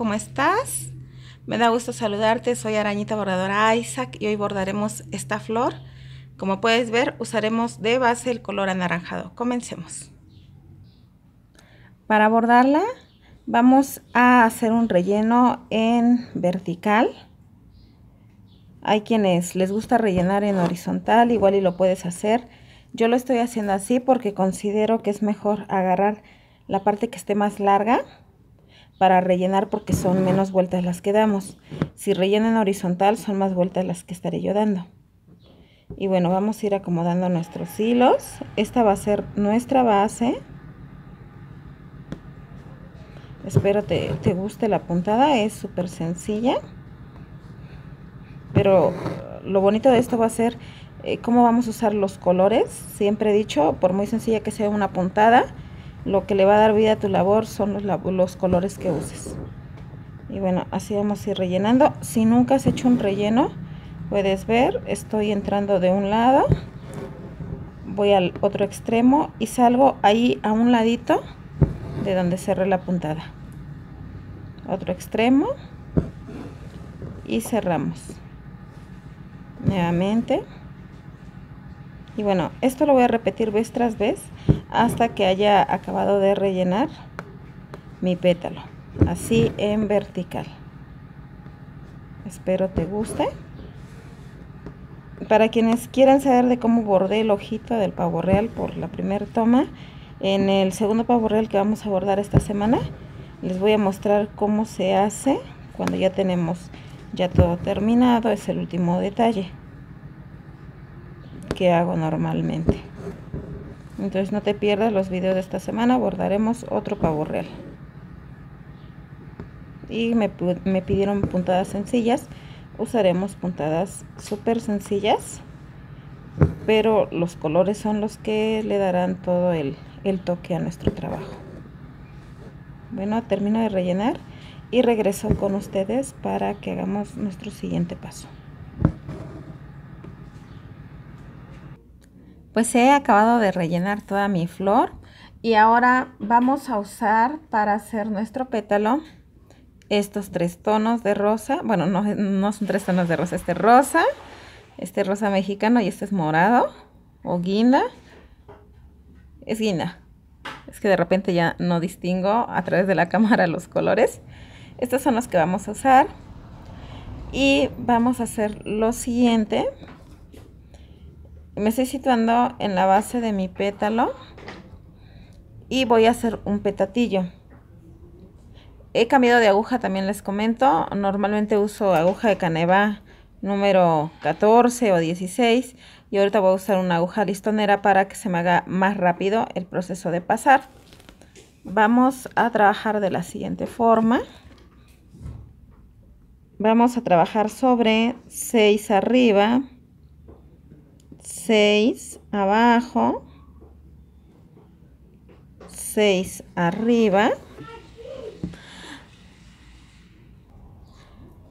¿cómo estás? Me da gusto saludarte, soy Arañita Bordadora Isaac y hoy bordaremos esta flor. Como puedes ver, usaremos de base el color anaranjado. Comencemos. Para bordarla, vamos a hacer un relleno en vertical. Hay quienes les gusta rellenar en horizontal, igual y lo puedes hacer. Yo lo estoy haciendo así porque considero que es mejor agarrar la parte que esté más larga para rellenar porque son menos vueltas las que damos. Si rellenan horizontal son más vueltas las que estaré yo dando. Y bueno, vamos a ir acomodando nuestros hilos. Esta va a ser nuestra base. Espero te, te guste la puntada, es súper sencilla. Pero lo bonito de esto va a ser eh, cómo vamos a usar los colores. Siempre he dicho, por muy sencilla que sea una puntada, lo que le va a dar vida a tu labor son los, los colores que uses. Y bueno, así vamos a ir rellenando. Si nunca has hecho un relleno, puedes ver, estoy entrando de un lado, voy al otro extremo y salgo ahí a un ladito de donde cerré la puntada. Otro extremo y cerramos. Nuevamente. Y bueno, esto lo voy a repetir vez tras vez hasta que haya acabado de rellenar mi pétalo así en vertical. Espero te guste. Para quienes quieran saber de cómo bordé el ojito del pavo real por la primera toma en el segundo pavo real que vamos a bordar esta semana les voy a mostrar cómo se hace cuando ya tenemos ya todo terminado es el último detalle hago normalmente entonces no te pierdas los videos de esta semana, bordaremos otro pavo real. Y me, pidieron puntadas sencillas, usaremos puntadas súper sencillas, pero los colores son los que le darán todo el, el toque a nuestro trabajo. Bueno, termino de rellenar y regreso con ustedes para que hagamos nuestro siguiente paso. Pues he acabado de rellenar toda mi flor y ahora vamos a usar para hacer nuestro pétalo estos tres tonos de rosa. Bueno, no, no son tres tonos de rosa, este rosa, este rosa mexicano y este es morado o guinda. Es guinda. Es que de repente ya no distingo a través de la cámara los colores. Estos son los que vamos a usar. Y vamos a hacer lo siguiente me estoy situando en la base de mi pétalo y voy a hacer un petatillo. He cambiado de aguja también les comento. Normalmente uso aguja de caneva número 14 o 16 y ahorita voy a usar una aguja listonera para que se me haga más rápido el proceso de pasar. Vamos a trabajar de la siguiente forma. Vamos a trabajar sobre 6 arriba 6 abajo, 6 arriba.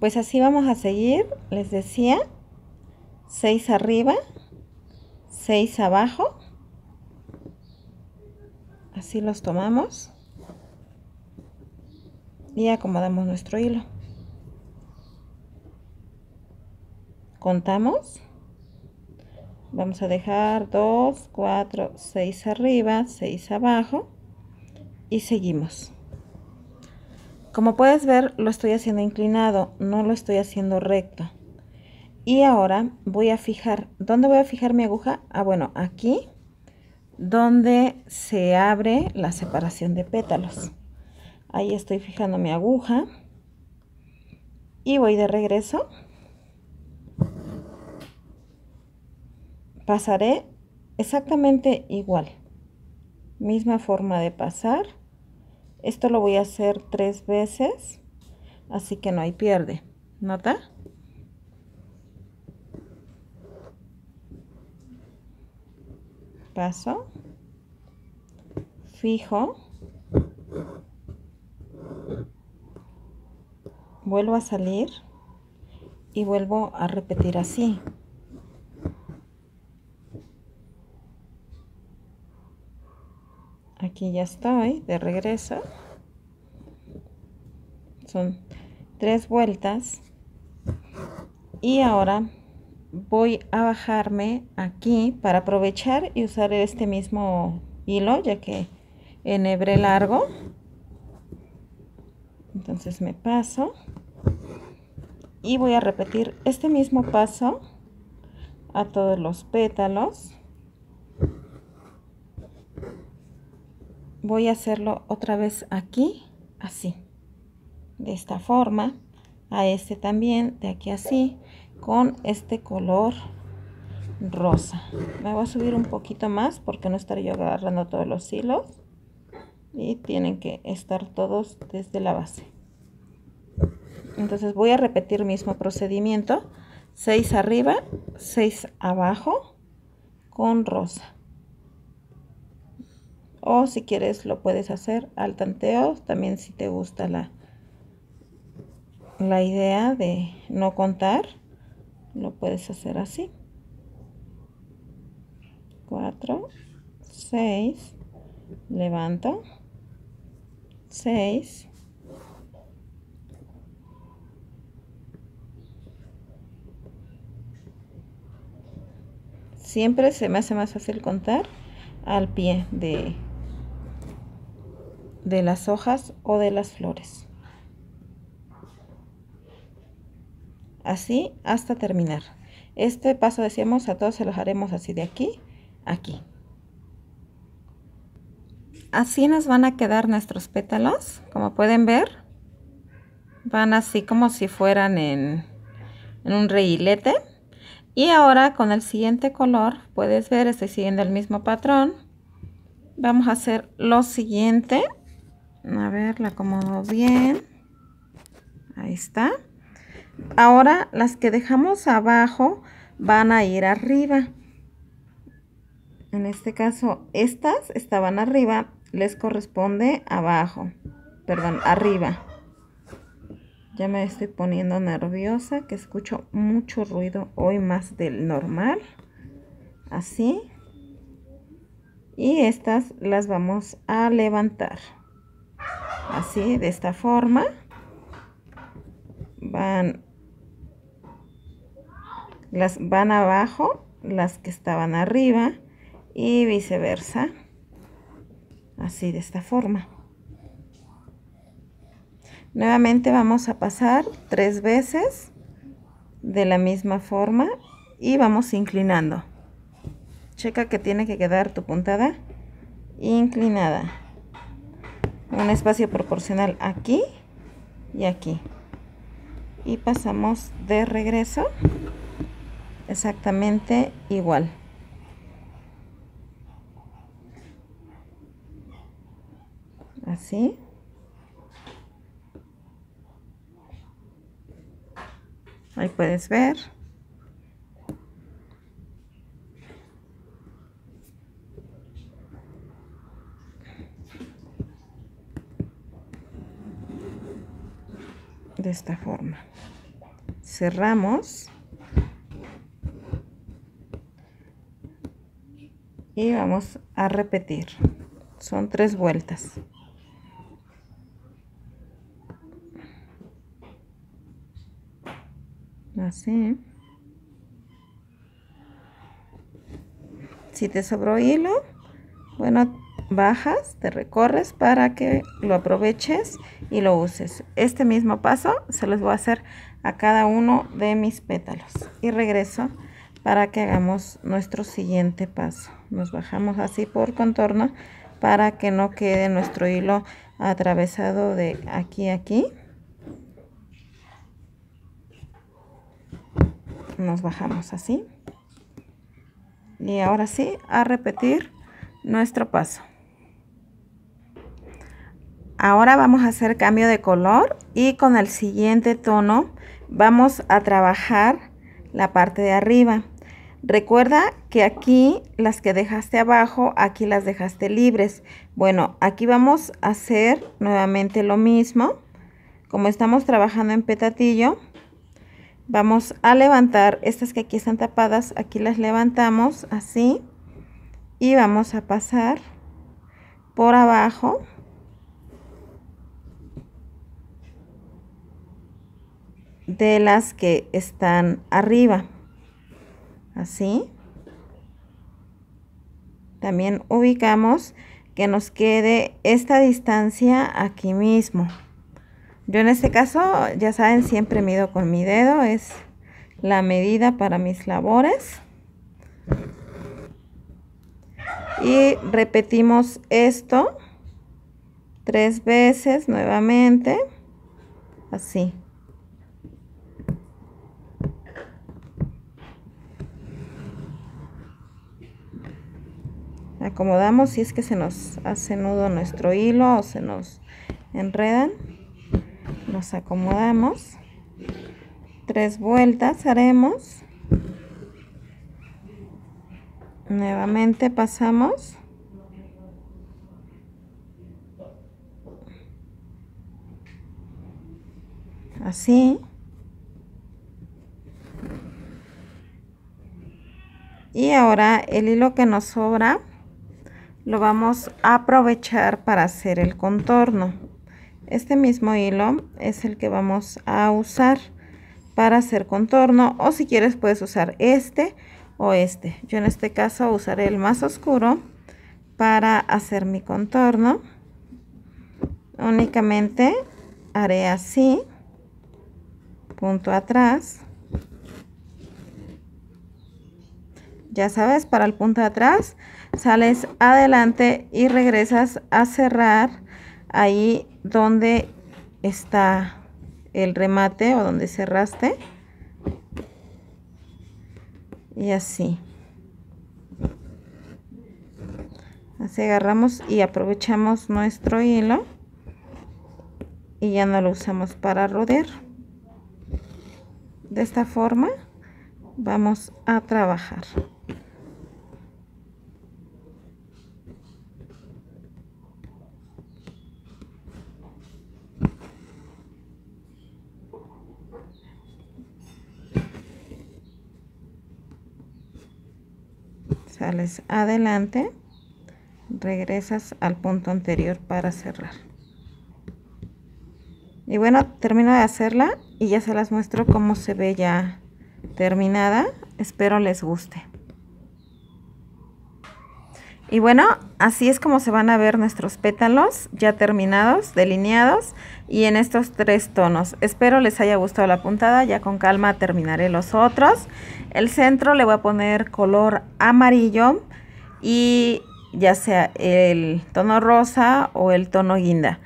Pues así vamos a seguir, les decía, 6 arriba, 6 abajo. Así los tomamos y acomodamos nuestro hilo. Contamos vamos a dejar 2 4 6 arriba 6 abajo y seguimos. Como puedes ver lo estoy haciendo inclinado no lo estoy haciendo recto. Y ahora voy a fijar ¿dónde voy a fijar mi aguja? ah bueno aquí donde se abre la separación de pétalos. Ahí estoy fijando mi aguja y voy de regreso pasaré exactamente igual. Misma forma de pasar. Esto lo voy a hacer tres veces así que no hay pierde. Nota paso. Fijo. Vuelvo a salir y vuelvo a repetir así aquí ya estoy de regreso. Son tres vueltas. Y ahora voy a bajarme aquí para aprovechar y usar este mismo hilo ya que enhebré largo. Entonces me paso. Y voy a repetir este mismo paso a todos los pétalos voy a hacerlo otra vez aquí así de esta forma a este también de aquí así con este color rosa. Me voy a subir un poquito más porque no estaré yo agarrando todos los hilos y tienen que estar todos desde la base. Entonces voy a repetir el mismo procedimiento. 6 arriba 6 abajo con rosa o si quieres lo puedes hacer al tanteo. También si te gusta la la idea de no contar lo puedes hacer así. 4 6 levanto. 6 siempre se me hace más fácil contar al pie de, de las hojas o de las flores. Así hasta terminar. Este paso decíamos a todos se los haremos así de aquí a aquí. Así nos van a quedar nuestros pétalos, como pueden ver. Van así como si fueran en, un reilete. Y ahora con el siguiente color, puedes ver, estoy siguiendo el mismo patrón. Vamos a hacer lo siguiente. A ver, la acomodo bien. Ahí está. Ahora las que dejamos abajo van a ir arriba. En este caso, estas estaban arriba, les corresponde abajo. Perdón, arriba. Ya me estoy poniendo nerviosa, que escucho mucho ruido hoy más del normal. Así. Y estas las vamos a levantar. Así, de esta forma. Van, las van abajo, las que estaban arriba y viceversa. Así, de esta forma. Nuevamente vamos a pasar tres veces de la misma forma y vamos inclinando. Checa que tiene que quedar tu puntada inclinada. Un espacio proporcional aquí y aquí. Y pasamos de regreso exactamente igual. Así. Ahí puedes ver. De esta forma. Cerramos. Y vamos a repetir. Son tres vueltas. así si te sobró hilo bueno bajas te recorres para que lo aproveches y lo uses. Este mismo paso se los voy a hacer a cada uno de mis pétalos. Y regreso para que hagamos nuestro siguiente paso. Nos bajamos así por contorno para que no quede nuestro hilo atravesado de aquí a aquí. Nos bajamos así. Y ahora sí a repetir nuestro paso ahora vamos a hacer cambio de color y con el siguiente tono vamos a trabajar la parte de arriba. Recuerda que aquí las que dejaste abajo aquí las dejaste libres. Bueno aquí vamos a hacer nuevamente lo mismo. Como estamos trabajando en petatillo vamos a levantar estas que aquí están tapadas. Aquí las levantamos así y vamos a pasar por abajo de las que están arriba. Así. También ubicamos que nos quede esta distancia aquí mismo. Yo en este caso, ya saben, siempre mido con mi dedo, es la medida para mis labores. Y repetimos esto tres veces nuevamente, así. Acomodamos si es que se nos hace nudo nuestro hilo o se nos enredan nos acomodamos. Tres vueltas haremos. Nuevamente pasamos. Así. Y ahora el hilo que nos sobra lo vamos a aprovechar para hacer el contorno. Este mismo hilo es el que vamos a usar para hacer contorno o si quieres puedes usar este o este. Yo en este caso usaré el más oscuro para hacer mi contorno. Únicamente haré así, punto atrás. Ya sabes, para el punto de atrás sales adelante y regresas a cerrar ahí donde está el remate o donde cerraste. Y así. Así agarramos y aprovechamos nuestro hilo y ya no lo usamos para rodear. De esta forma vamos a trabajar sales. Adelante. Regresas al punto anterior para cerrar. Y bueno termino de hacerla y ya se las muestro cómo se ve ya terminada. Espero les guste y bueno, así es como se van a ver nuestros pétalos ya terminados, delineados y en estos tres tonos. Espero les haya gustado la puntada, ya con calma terminaré los otros. El centro le voy a poner color amarillo y ya sea el tono rosa o el tono guinda.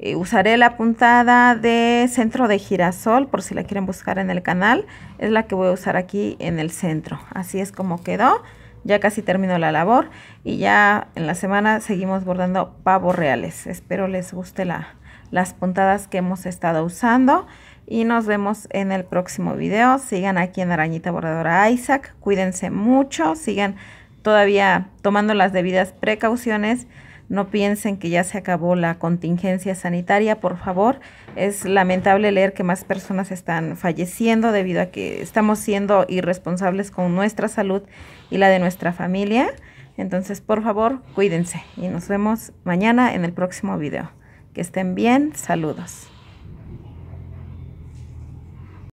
Eh, usaré la puntada de centro de girasol por si la quieren buscar en el canal. Es la que voy a usar aquí en el centro. Así es como quedó ya casi termino la labor y ya en la semana seguimos bordando pavos reales. Espero les guste la, las puntadas que hemos estado usando y nos vemos en el próximo video. Sigan aquí en Arañita Bordadora Isaac, cuídense mucho, sigan todavía tomando las debidas precauciones. No piensen que ya se acabó la contingencia sanitaria, por favor. Es lamentable leer que más personas están falleciendo debido a que estamos siendo irresponsables con nuestra salud y la de nuestra familia. Entonces, por favor, cuídense y nos vemos mañana en el próximo video. Que estén bien, saludos.